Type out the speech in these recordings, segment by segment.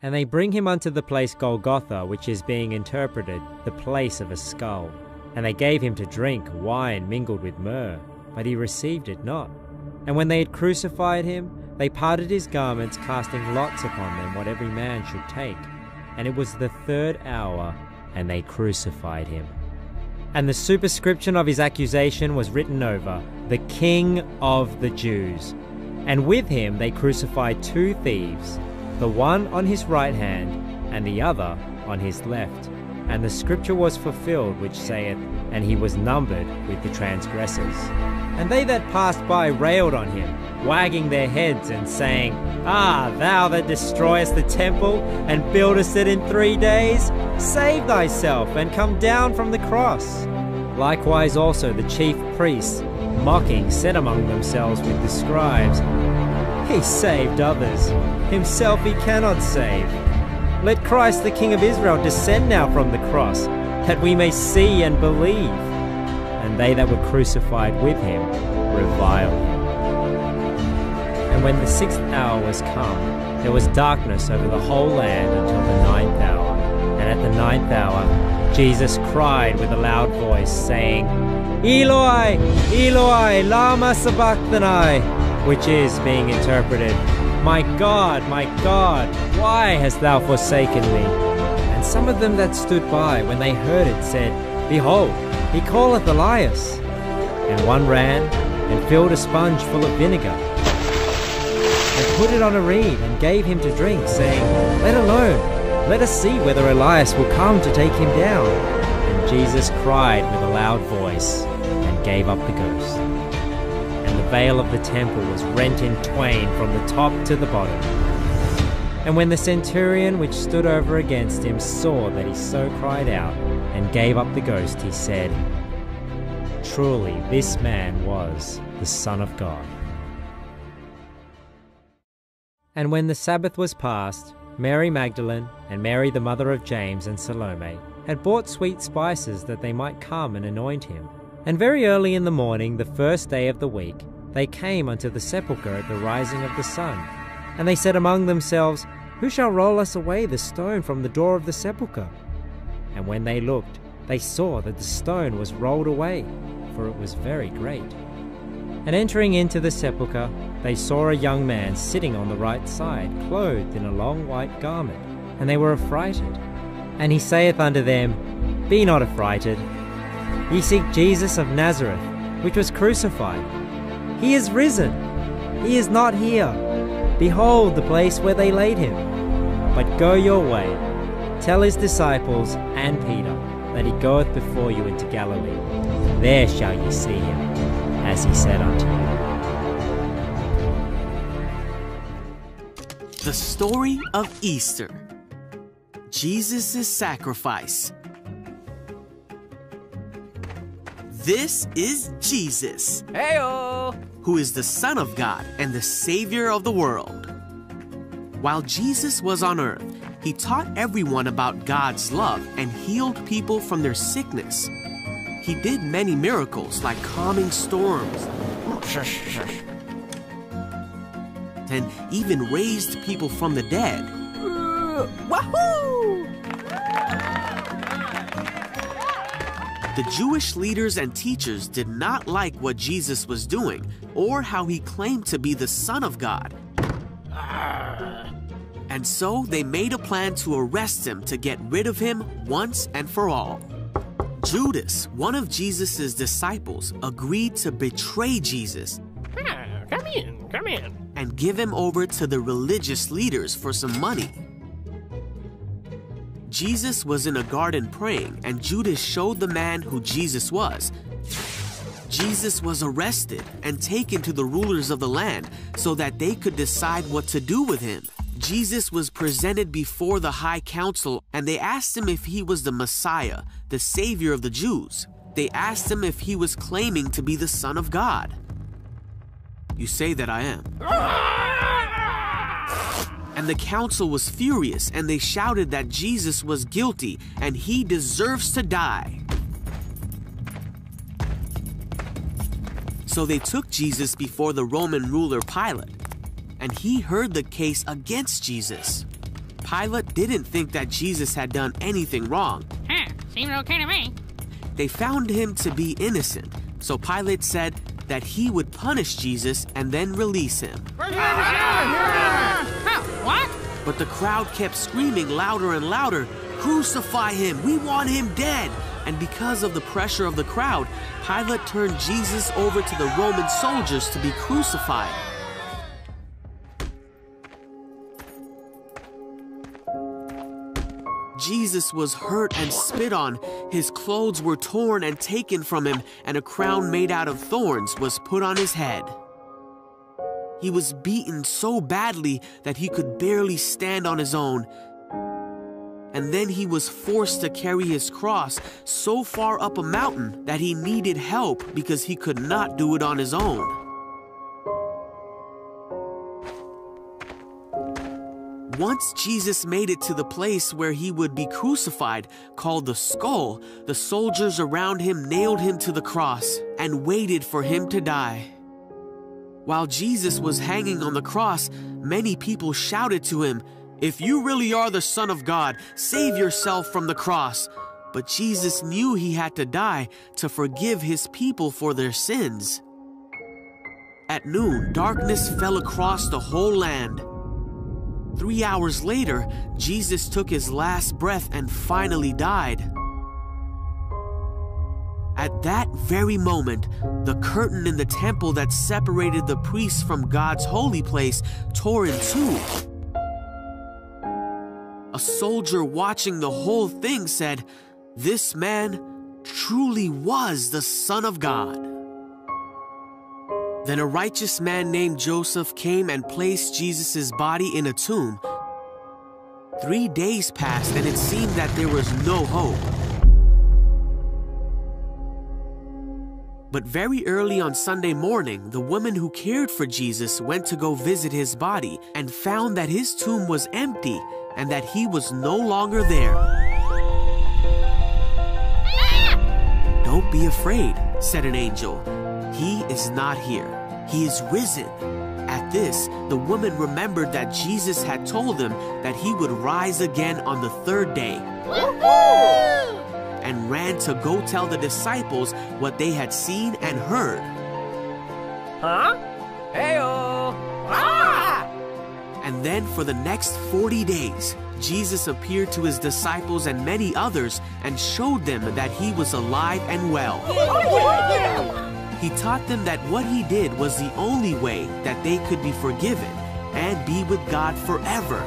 And they bring him unto the place Golgotha, which is being interpreted, the place of a skull. And they gave him to drink wine mingled with myrrh, but he received it not. And when they had crucified him, they parted his garments, casting lots upon them what every man should take. And it was the third hour, and they crucified him. And the superscription of his accusation was written over, The King of the Jews. And with him they crucified two thieves, the one on his right hand, and the other on his left. And the scripture was fulfilled, which saith, And he was numbered with the transgressors. And they that passed by railed on him, wagging their heads and saying, Ah, thou that destroyest the temple and buildest it in three days, save thyself and come down from the cross. Likewise also the chief priests, mocking, said among themselves with the scribes, He saved others, himself he cannot save. Let Christ the King of Israel descend now from the cross, that we may see and believe. And they that were crucified with him reviled him. And when the sixth hour was come, there was darkness over the whole land until the ninth hour. And at the ninth hour, Jesus cried with a loud voice, saying, Eloi, Eloi, lama sabachthani, which is being interpreted, My God, my God, why hast thou forsaken me? And some of them that stood by, when they heard it, said, Behold, he calleth Elias. And one ran and filled a sponge full of vinegar and put it on a reed and gave him to drink, saying, Let alone, let us see whether Elias will come to take him down. And Jesus cried with a loud voice and gave up the ghost. Veil of the temple was rent in twain from the top to the bottom. And when the centurion which stood over against him saw that he so cried out and gave up the ghost, he said, Truly this man was the Son of God. And when the Sabbath was past, Mary Magdalene and Mary the mother of James and Salome had bought sweet spices that they might come and anoint him. And very early in the morning, the first day of the week, they came unto the sepulchre at the rising of the sun. And they said among themselves, Who shall roll us away the stone from the door of the sepulchre? And when they looked, they saw that the stone was rolled away, for it was very great. And entering into the sepulchre, they saw a young man sitting on the right side, clothed in a long white garment, and they were affrighted. And he saith unto them, Be not affrighted. Ye seek Jesus of Nazareth, which was crucified. He is risen. He is not here. Behold the place where they laid him. But go your way. Tell his disciples and Peter that he goeth before you into Galilee. There shall ye see him, as he said unto you. The story of Easter Jesus' sacrifice. This is Jesus, Heyo! who is the Son of God and the Savior of the world. While Jesus was on earth, he taught everyone about God's love and healed people from their sickness. He did many miracles like calming storms and even raised people from the dead. Uh, wahoo! The Jewish leaders and teachers did not like what Jesus was doing or how he claimed to be the Son of God. And so they made a plan to arrest him to get rid of him once and for all. Judas, one of Jesus' disciples, agreed to betray Jesus Ah, come in, come in. and give him over to the religious leaders for some money. Jesus was in a garden praying, and Judas showed the man who Jesus was. Jesus was arrested and taken to the rulers of the land so that they could decide what to do with him. Jesus was presented before the high council, and they asked him if he was the Messiah, the Savior of the Jews. They asked him if he was claiming to be the Son of God. You say that I am. And the council was furious, and they shouted that Jesus was guilty and he deserves to die. So they took Jesus before the Roman ruler Pilate, and he heard the case against Jesus. Pilate didn't think that Jesus had done anything wrong. Huh, seems okay to me. They found him to be innocent, so Pilate said that he would punish Jesus and then release him. The crowd kept screaming louder and louder, Crucify him! We want him dead! And because of the pressure of the crowd, Pilate turned Jesus over to the Roman soldiers to be crucified. Jesus was hurt and spit on. His clothes were torn and taken from him, and a crown made out of thorns was put on his head. He was beaten so badly that he could barely stand on his own. And then he was forced to carry his cross so far up a mountain that he needed help because he could not do it on his own. Once Jesus made it to the place where he would be crucified, called the skull, the soldiers around him nailed him to the cross and waited for him to die. While Jesus was hanging on the cross, many people shouted to him, If you really are the Son of God, save yourself from the cross. But Jesus knew he had to die to forgive his people for their sins. At noon, darkness fell across the whole land. Three hours later, Jesus took his last breath and finally died. At that very moment, the curtain in the temple that separated the priests from God's holy place tore in two. A soldier watching the whole thing said, This man truly was the Son of God. Then a righteous man named Joseph came and placed Jesus' body in a tomb. Three days passed, and it seemed that there was no hope. But very early on Sunday morning, the woman who cared for Jesus went to go visit his body and found that his tomb was empty and that he was no longer there. Don't be afraid, said an angel. He is not here. He is risen. At this, the woman remembered that Jesus had told them that he would rise again on the third day and ran to go tell the disciples what they had seen and heard. Huh? Heyo! Ah! And then for the next 40 days, Jesus appeared to his disciples and many others and showed them that he was alive and well. He taught them that what he did was the only way that they could be forgiven and be with God forever.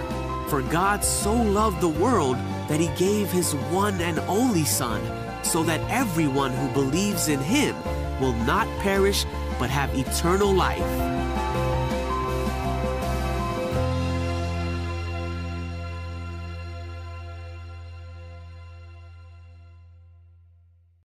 For God so loved the world that he gave his one and only Son, so that everyone who believes in him will not perish but have eternal life.